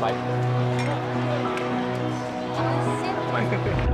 拜。拜